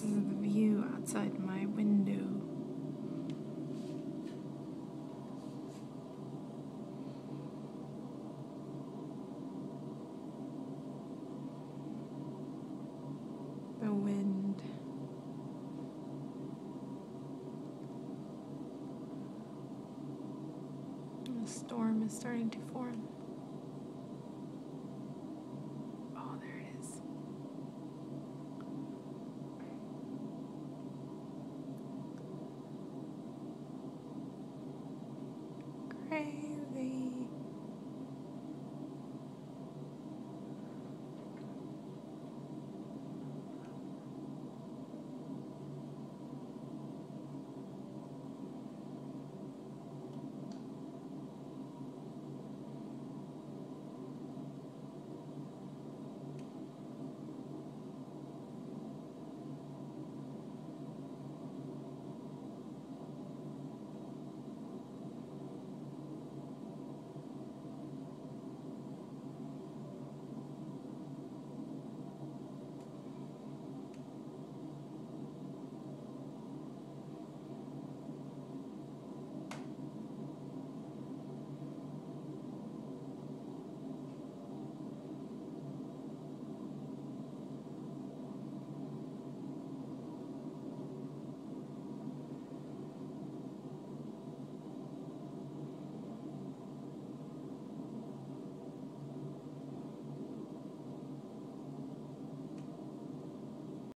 This is the view outside my window. The wind. The storm is starting to form. Yay!